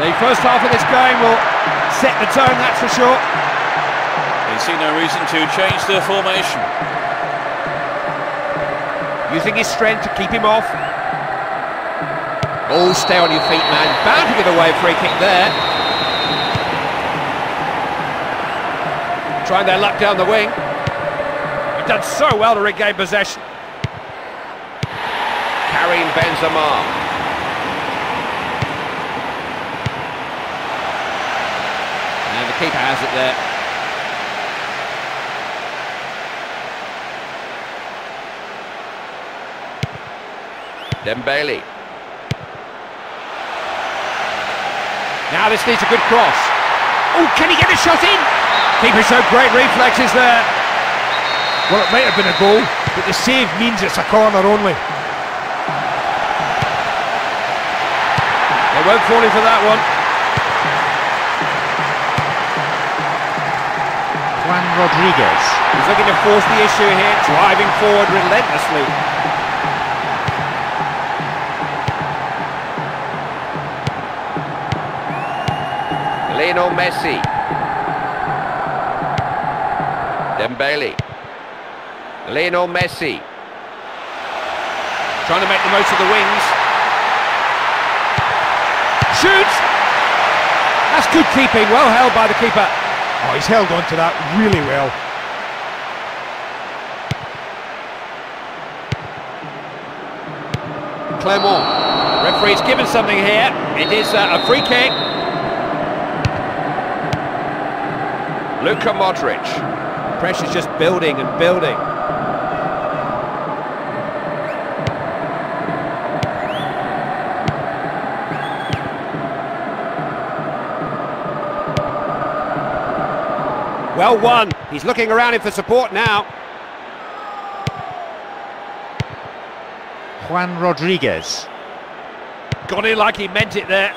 The first half of this game will set the tone, that's for sure. They see no reason to change their formation. Using his strength to keep him off. Oh, stay on your feet, man. Bound to give away a free kick there. Trying their luck down the wing. They've done so well to regain possession. Karim Benzema. And the keeper has it there. Dembele. Now this needs a good cross. Oh, can he get a shot in? Keeper showed great reflexes there. Well, it might have been a goal, but the save means it's a corner only. They won't fall for that one. Rodriguez. He's looking to force the issue here, driving forward relentlessly. Lionel Messi. Dembele. Lionel Messi. Trying to make the most of the wings. Shoots! That's good keeping, well held by the keeper. Oh, he's held on to that really well. Clermont. Referee's given something here. It is uh, a free kick. Luka Modric. Pressure's just building and building. Well won. He's looking around him for support now. Juan Rodriguez. Got it like he meant it there.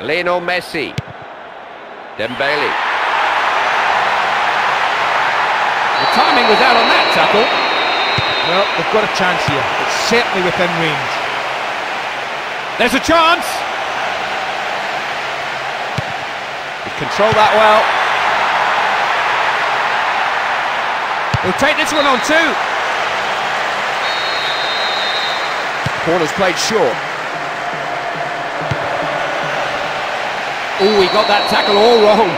Lionel Messi. Dembele. The timing was out on that tackle. Well, they've got a chance here. It's certainly within range. There's a chance. He controlled that well. He'll take this one on too. Corner's played short. Oh, he got that tackle all wrong.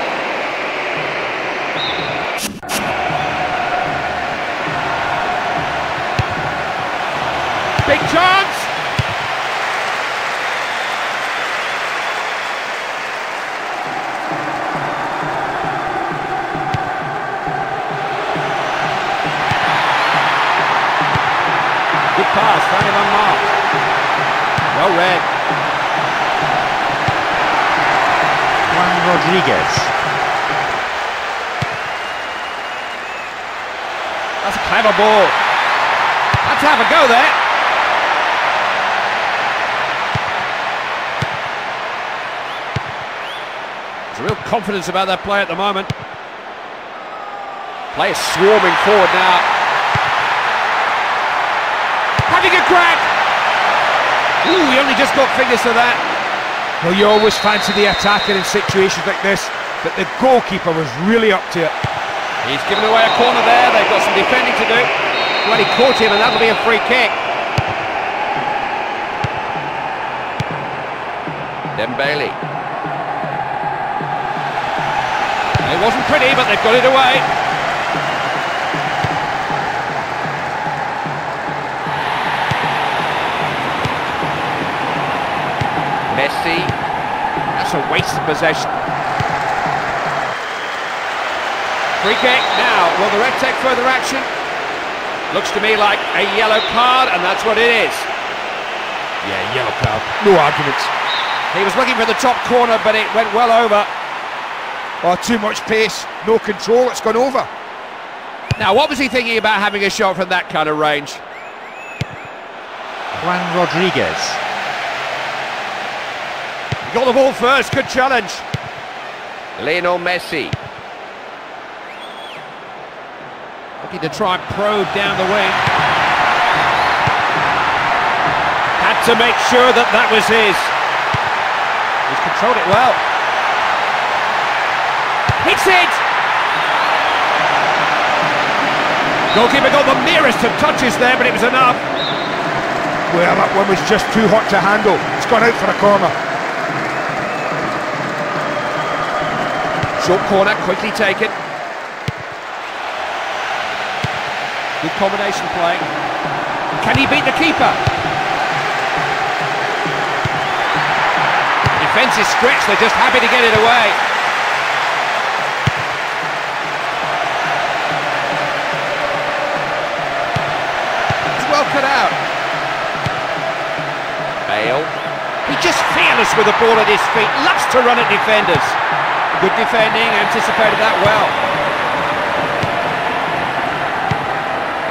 Big chance! Read. Juan Rodriguez. That's a clever ball. Let's have a go there. There's a real confidence about that play at the moment. Players swarming forward now. Having a crack. Ooh, he only just got fingers to that. Well, you always fancy the attacker in situations like this, but the goalkeeper was really up to it. He's given away a corner there. They've got some defending to do. Well, he caught him, and that'll be a free kick. Dembele. It wasn't pretty, but they've got it away. That's a waste of possession. Free kick now. Will the red take further action? Looks to me like a yellow card, and that's what it is. Yeah, yellow card. No arguments. He was looking for the top corner, but it went well over. Oh, too much pace, no control, it's gone over. Now, what was he thinking about having a shot from that kind of range? Juan Rodriguez. He got the ball first, good challenge. Lionel Messi. Looking to try and probe down the wing. Had to make sure that that was his. He's Controlled it well. Hits it! Goalkeeper got the nearest of touches there, but it was enough. Well, that one was just too hot to handle. It's gone out for a corner. Short corner, quickly taken. Good combination play. Can he beat the keeper? Defence is stretched, they're just happy to get it away. It's well cut out. Bale. He just fearless with the ball at his feet, loves to run at defenders. Good defending, anticipated that well.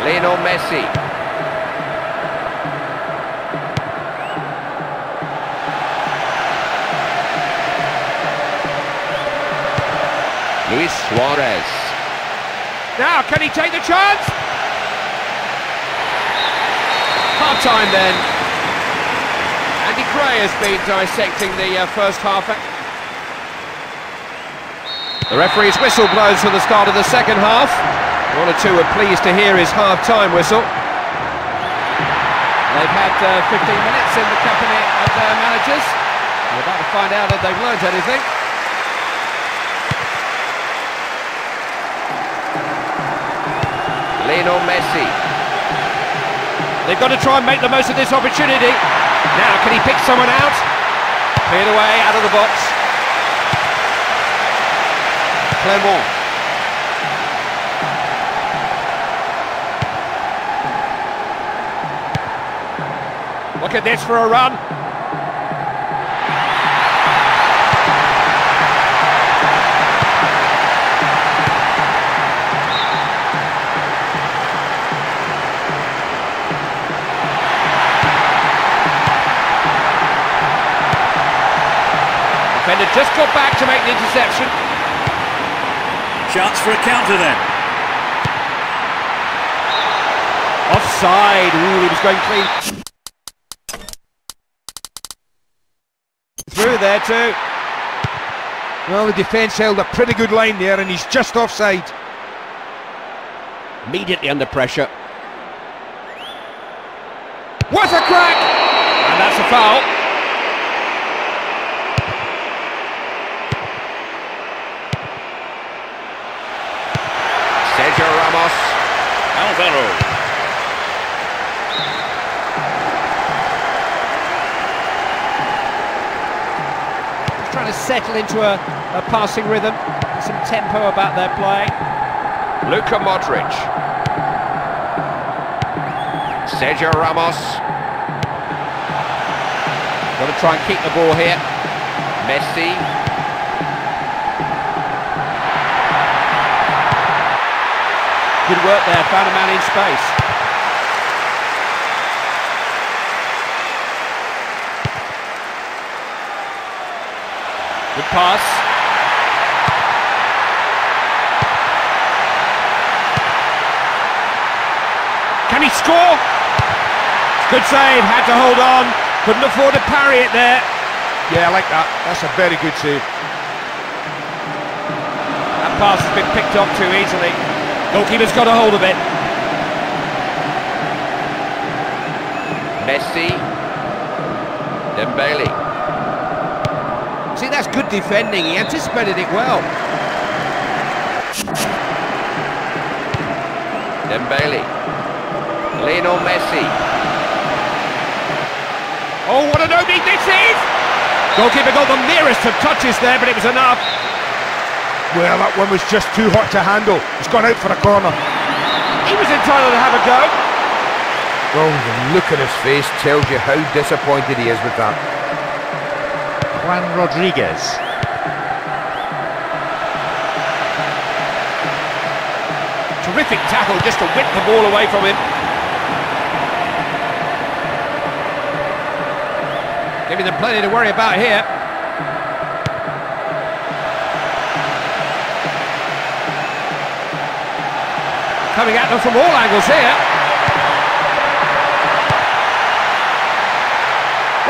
Lionel Messi. Luis Suarez. Now, can he take the chance? Half time then. Andy Gray has been dissecting the uh, first half. The referee's whistle blows for the start of the second half. One or two are pleased to hear his half-time whistle. They've had uh, 15 minutes in the company of their managers. We're about to find out if they've learned anything. Lionel Messi. They've got to try and make the most of this opportunity. Now, can he pick someone out? Cleared away, out of the box. Clement. Look at this for a run. Defender just got back to make the interception. Chance for a counter then. Offside. Ooh, he was going clean. Through there too. Well, the defence held a pretty good line there, and he's just offside. Immediately under pressure. What a crack! And that's a foul. Sergio Ramos. Alvaro. Just trying to settle into a, a passing rhythm. Some tempo about their play. Luka Modric. Sergio Ramos. Got to try and keep the ball here. Messi. Good work there, found a man in space. Good pass. Can he score? Good save, had to hold on. Couldn't afford to parry it there. Yeah, I like that. That's a very good save. That pass has been picked up too easily. Goalkeeper's got a hold of it. Messi. Dembele. See, that's good defending. He anticipated it well. Dembele. Lionel Messi. Oh, what an opening this is! Goalkeeper got the nearest of touches there, but it was enough. Well, that one was just too hot to handle. It's gone out for a corner. He was entitled to have a go. Oh, the look on his face tells you how disappointed he is with that. Juan Rodriguez. Terrific tackle just to whip the ball away from him. Giving them plenty to worry about here. Coming at them from all angles here.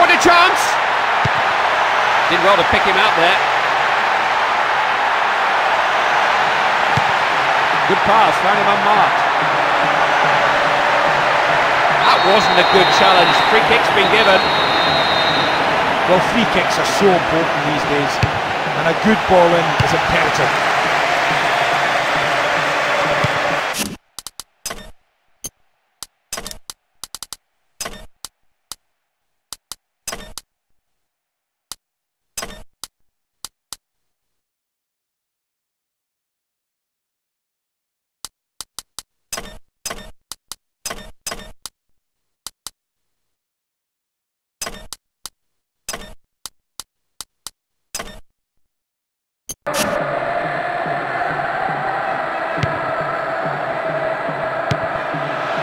What a chance! Did well to pick him out there. Good pass, found him unmarked. That wasn't a good challenge. Free kick's been given. Well, free kicks are so important these days, and a good ball in is imperative.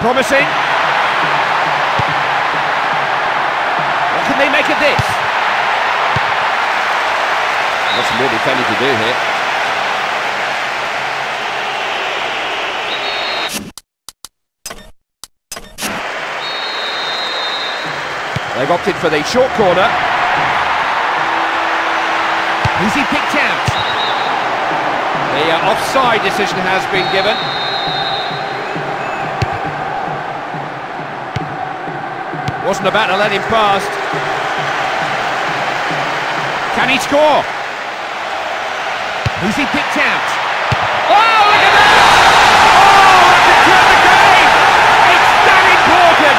Promising. What can they make of this? Lots more defending to do here. They've opted for the short corner. Who's he picked out? The uh, offside decision has been given. Wasn't about to let him past. Can he score? Who's he picked out? Oh, look at that! Oh, that's a the game! It's that important!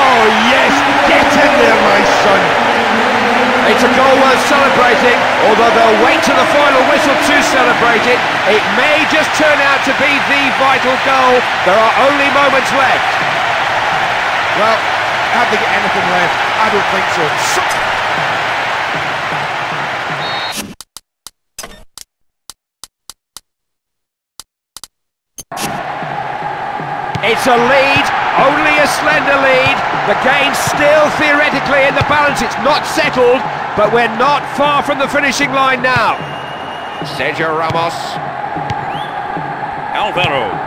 Oh yes, get in there, my son. It's a goal worth celebrating, although they'll wait to the final whistle to celebrate it. It may just turn out to be the vital goal. There are only moments left. Well, have they got anything left? I don't think so. so It's a lead, only a slender lead. The game's still theoretically in the balance. It's not settled, but we're not far from the finishing line now. Sergio Ramos. Alvaro.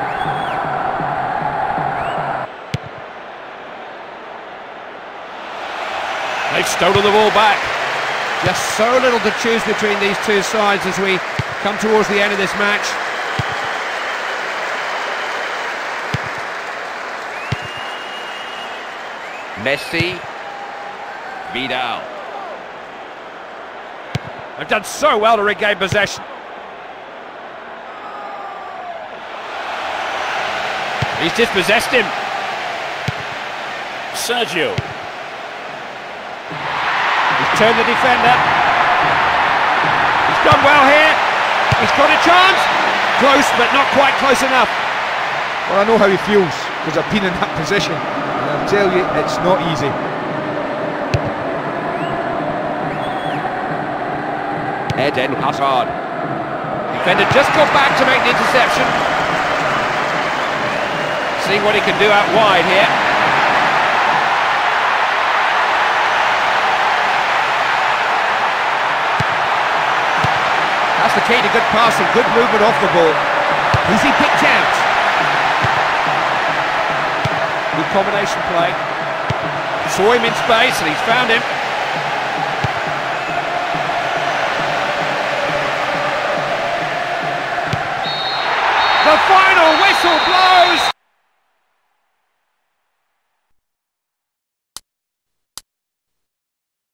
They've stolen the ball back. Just so little to choose between these two sides as we come towards the end of this match. Messi. Vidal. They've done so well to regain possession. He's dispossessed him. Sergio. Turned the defender. He's done well here. He's got a chance. Close, but not quite close enough. Well, I know how he feels because I've been in that position, and I tell you, it's not easy. Eden Hazard. Defender just got back to make the interception. Seeing what he can do out wide here. That's the key to good passing, good movement off the ball. Who's he picked out? Good combination play. Saw him in space and he's found him. The final whistle